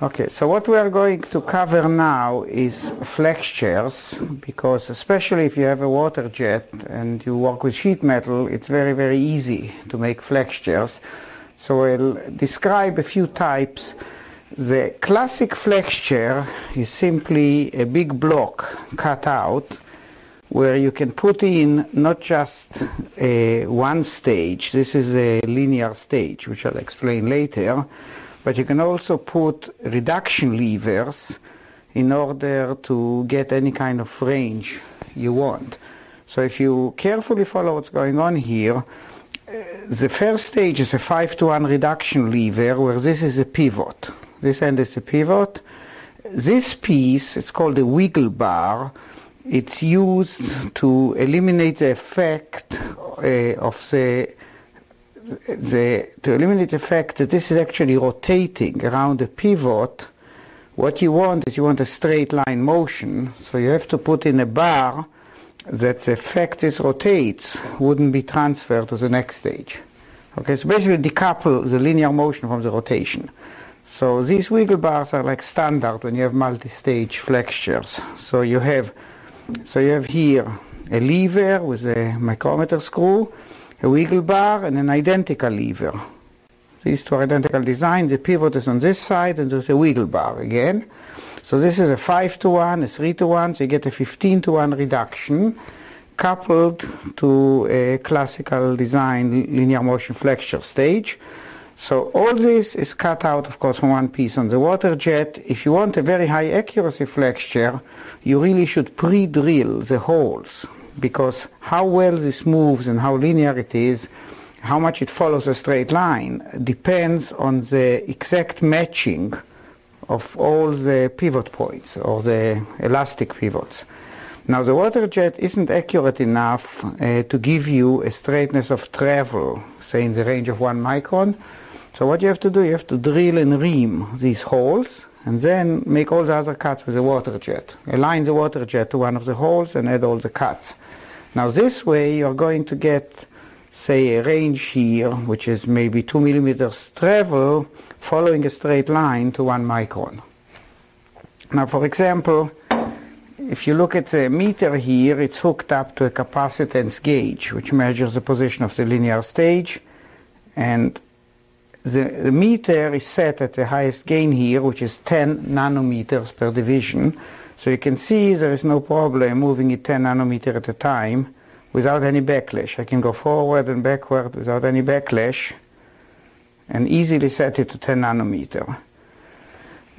Okay, so what we are going to cover now is flexures because especially if you have a water jet and you work with sheet metal, it's very, very easy to make flexures. So I'll describe a few types. The classic flexure is simply a big block cut out where you can put in not just a one stage, this is a linear stage, which I'll explain later, but you can also put reduction levers in order to get any kind of range you want. So if you carefully follow what's going on here, uh, the first stage is a 5 to 1 reduction lever where this is a pivot. This end is a pivot. This piece, it's called a wiggle bar, it's used to eliminate the effect uh, of the the, to eliminate the fact that this is actually rotating around a pivot, what you want is you want a straight line motion. So you have to put in a bar that the fact this rotates wouldn't be transferred to the next stage. Okay, so basically decouple the linear motion from the rotation. So these wiggle bars are like standard when you have multi-stage flexures. So you have, so you have here a lever with a micrometer screw, a wiggle bar and an identical lever. These two are identical designs. The pivot is on this side and there's a wiggle bar again. So this is a 5 to 1, a 3 to 1, so you get a 15 to 1 reduction coupled to a classical design linear motion flexure stage. So all this is cut out, of course, from one piece on the water jet. If you want a very high accuracy flexure, you really should pre-drill the holes because how well this moves and how linear it is, how much it follows a straight line, depends on the exact matching of all the pivot points or the elastic pivots. Now the water jet isn't accurate enough uh, to give you a straightness of travel, say in the range of one micron. So what you have to do, you have to drill and ream these holes and then make all the other cuts with a water jet. Align the water jet to one of the holes and add all the cuts. Now this way you're going to get, say, a range here, which is maybe 2 millimeters travel, following a straight line to 1 micron. Now, for example, if you look at the meter here, it's hooked up to a capacitance gauge, which measures the position of the linear stage. And the, the meter is set at the highest gain here, which is 10 nanometers per division. So you can see there is no problem moving it 10 nanometer at a time without any backlash. I can go forward and backward without any backlash and easily set it to 10 nanometer.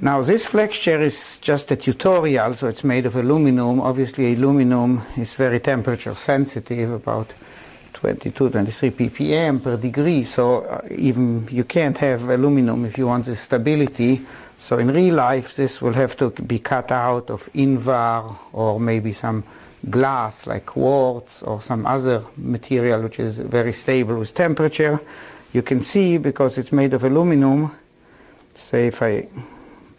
Now this flexure is just a tutorial, so it's made of aluminum. Obviously aluminum is very temperature sensitive, about 22, 23 ppm per degree, so uh, even you can't have aluminum if you want the stability. So in real life this will have to be cut out of Invar or maybe some glass like quartz or some other material which is very stable with temperature. You can see because it's made of aluminum, say if I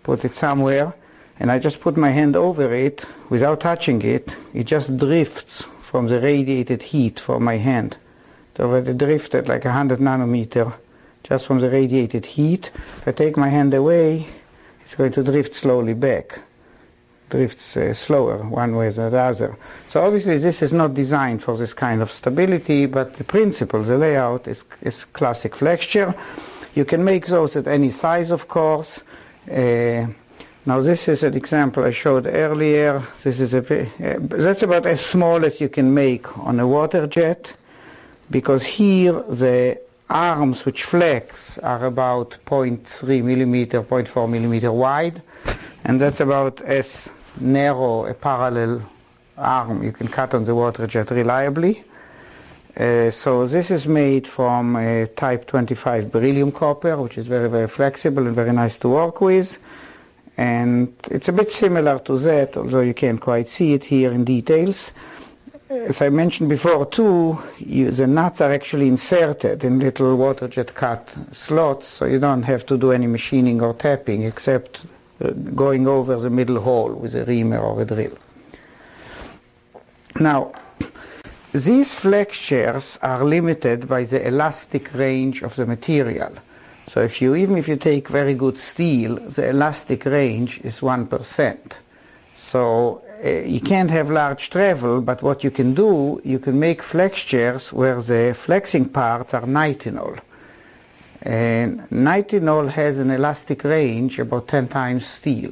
put it somewhere and I just put my hand over it without touching it, it just drifts from the radiated heat from my hand. It already drifted like 100 nanometer just from the radiated heat. If I take my hand away, it's going to drift slowly back drifts uh, slower one way than the other. So obviously this is not designed for this kind of stability, but the principle, the layout is, is classic flexure. You can make those at any size, of course. Uh, now this is an example I showed earlier. This is a uh, that's about as small as you can make on a water jet, because here the arms which flex are about 0.3 millimeter, 0.4 millimeter wide, and that's about as narrow a parallel arm you can cut on the water jet reliably. Uh, so this is made from a type 25 beryllium copper, which is very, very flexible and very nice to work with. And it's a bit similar to that, although you can't quite see it here in details. As I mentioned before too, you, the nuts are actually inserted in little water jet cut slots, so you don't have to do any machining or tapping except uh, going over the middle hole with a reamer or a drill. Now, these flexures are limited by the elastic range of the material. So if you, even if you take very good steel, the elastic range is 1%. So uh, you can't have large travel, but what you can do, you can make flexures where the flexing parts are nitinol. And nitinol has an elastic range about 10 times steel.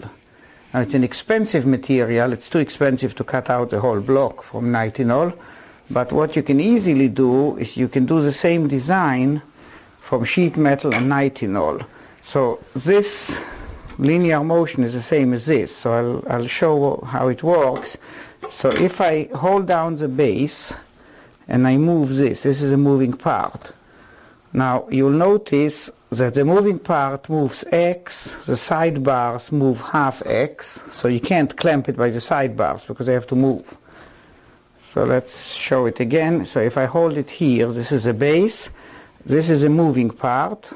Now it's an expensive material, it's too expensive to cut out the whole block from nitinol, but what you can easily do is you can do the same design from sheet metal and nitinol. So this linear motion is the same as this, so I'll, I'll show how it works. So if I hold down the base and I move this, this is a moving part. Now you'll notice that the moving part moves x, the sidebars move half x, so you can't clamp it by the sidebars because they have to move. So let's show it again. So if I hold it here, this is a base, this is a moving part,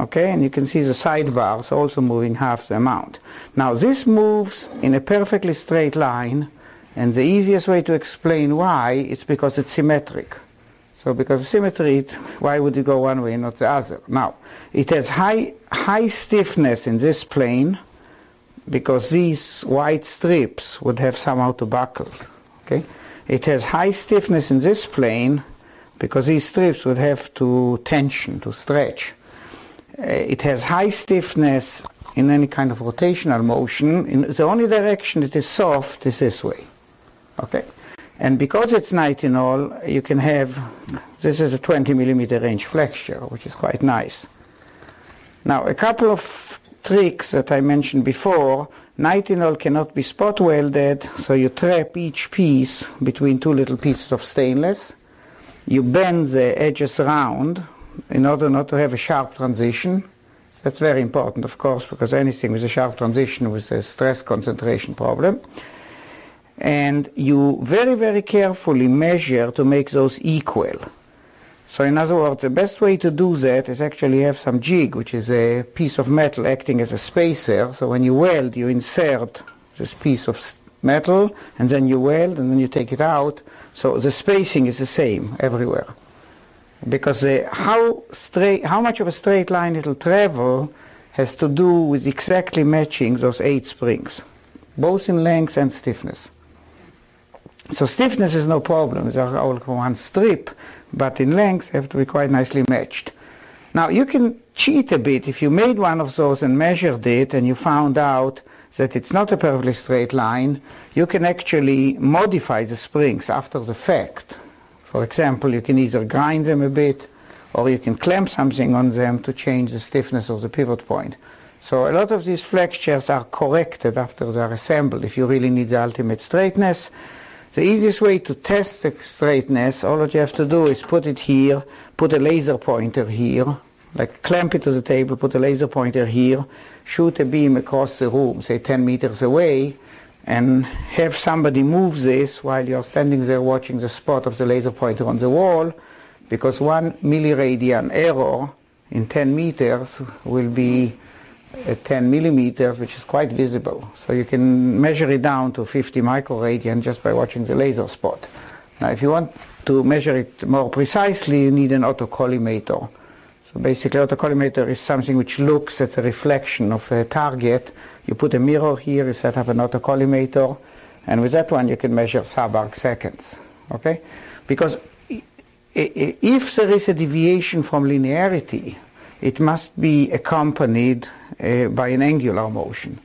okay, and you can see the sidebars also moving half the amount. Now this moves in a perfectly straight line, and the easiest way to explain why is because it's symmetric. So because of symmetry, why would it go one way and not the other? Now, it has high, high stiffness in this plane because these white strips would have somehow to buckle. Okay? It has high stiffness in this plane because these strips would have to tension, to stretch. Uh, it has high stiffness in any kind of rotational motion. In the only direction it is soft is this way. Okay? And because it's nitinol, you can have, this is a 20 millimeter range flexure, which is quite nice. Now, a couple of tricks that I mentioned before, nitinol cannot be spot welded, so you trap each piece between two little pieces of stainless. You bend the edges round in order not to have a sharp transition. That's very important, of course, because anything with a sharp transition with a stress concentration problem and you very, very carefully measure to make those equal. So in other words, the best way to do that is actually have some jig, which is a piece of metal acting as a spacer. So when you weld, you insert this piece of metal, and then you weld, and then you take it out. So the spacing is the same everywhere. Because the, how, straight, how much of a straight line it'll travel has to do with exactly matching those eight springs, both in length and stiffness. So stiffness is no problem, it's all one strip, but in length have to be quite nicely matched. Now you can cheat a bit if you made one of those and measured it and you found out that it's not a perfectly straight line, you can actually modify the springs after the fact. For example, you can either grind them a bit or you can clamp something on them to change the stiffness of the pivot point. So a lot of these flexures are corrected after they're assembled if you really need the ultimate straightness. The easiest way to test the straightness, all that you have to do is put it here, put a laser pointer here, like clamp it to the table, put a laser pointer here, shoot a beam across the room, say 10 meters away, and have somebody move this while you're standing there watching the spot of the laser pointer on the wall, because one milliradian error in 10 meters will be at 10 millimeters, which is quite visible. So you can measure it down to 50 microradian just by watching the laser spot. Now, if you want to measure it more precisely, you need an autocollimator. Basically, autocollimator is something which looks at the reflection of a target. You put a mirror here, you set up an autocollimator, and with that one you can measure subarc seconds. Okay? Because if there is a deviation from linearity, it must be accompanied uh, by an angular motion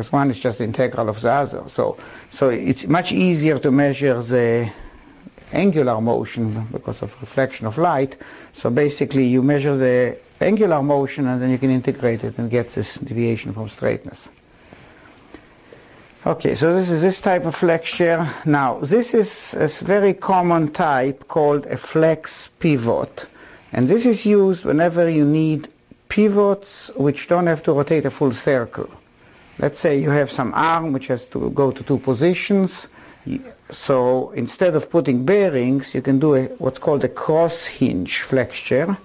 because one is just the integral of the other. So, so it's much easier to measure the angular motion because of reflection of light. So basically you measure the angular motion and then you can integrate it and get this deviation from straightness. Okay, so this is this type of flexure. Now, this is a very common type called a flex pivot. And this is used whenever you need pivots which don't have to rotate a full circle. Let's say you have some arm which has to go to two positions. So instead of putting bearings, you can do a, what's called a cross hinge flexure.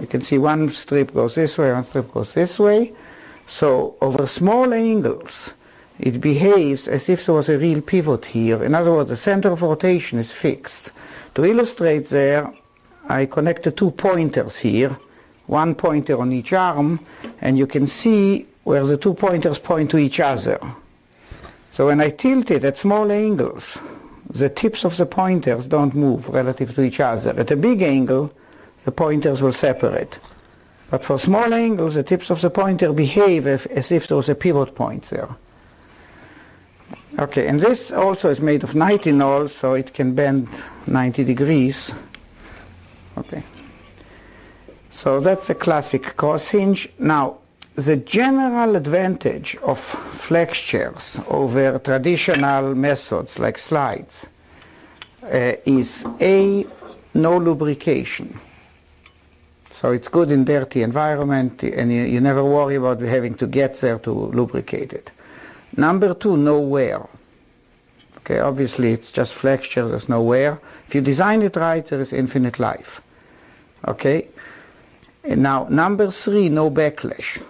You can see one strip goes this way, one strip goes this way. So over small angles, it behaves as if there was a real pivot here. In other words, the center of rotation is fixed. To illustrate there, I connected two pointers here one pointer on each arm, and you can see where the two pointers point to each other. So when I tilt it at small angles, the tips of the pointers don't move relative to each other. At a big angle, the pointers will separate. But for small angles, the tips of the pointer behave as, if there was a pivot point there. Okay, and this also is made of nitinol, so it can bend 90 degrees. Okay. So that's a classic cross hinge. Now, the general advantage of flexures over traditional methods like slides uh, is A, no lubrication. So it's good in dirty environment and you, you never worry about having to get there to lubricate it. Number two, no wear. Okay, obviously it's just flex flexure, there's no wear. If you design it right, there is infinite life. Okay? And now, number three, no backlash.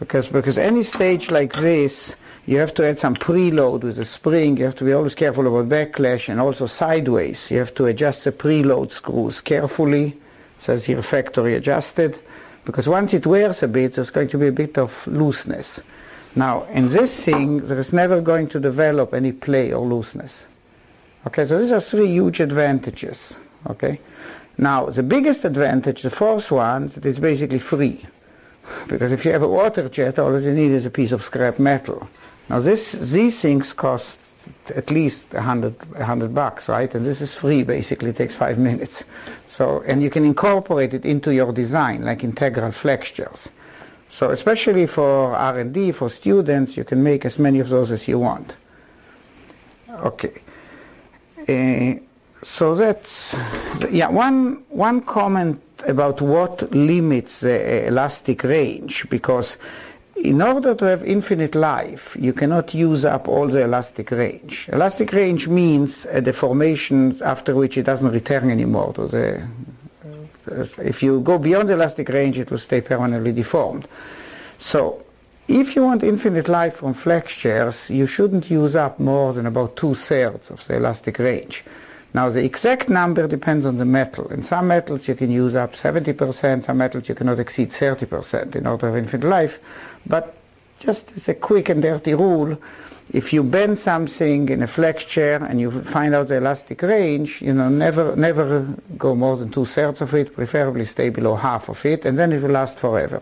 Because, because any stage like this, you have to add some preload with a spring. You have to be always careful about backlash and also sideways. You have to adjust the preload screws carefully. It says here factory adjusted. Because once it wears a bit, there's going to be a bit of looseness. Now, in this thing, there is never going to develop any play or looseness. Okay, so these are three huge advantages. Okay, now the biggest advantage, the fourth one, that it's basically free. Because if you have a water jet, all you need is a piece of scrap metal. Now this, these things cost at least a hundred, hundred bucks, right? And this is free, basically, it takes five minutes. So, and you can incorporate it into your design, like integral flexures. So especially for R&D, for students, you can make as many of those as you want. Okay. Uh, so that's, yeah, one, one comment about what limits the uh, elastic range, because in order to have infinite life, you cannot use up all the elastic range. Elastic range means uh, a deformation after which it doesn't return anymore to the uh, if you go beyond the elastic range, it will stay permanently deformed. So if you want infinite life from flexures, you shouldn't use up more than about two-thirds of the elastic range. Now the exact number depends on the metal. In some metals you can use up 70%, some metals you cannot exceed 30% in order have infinite life. But just as a quick and dirty rule, if you bend something in a flexure and you find out the elastic range, you know, never, never go more than two thirds of it, preferably stay below half of it, and then it will last forever.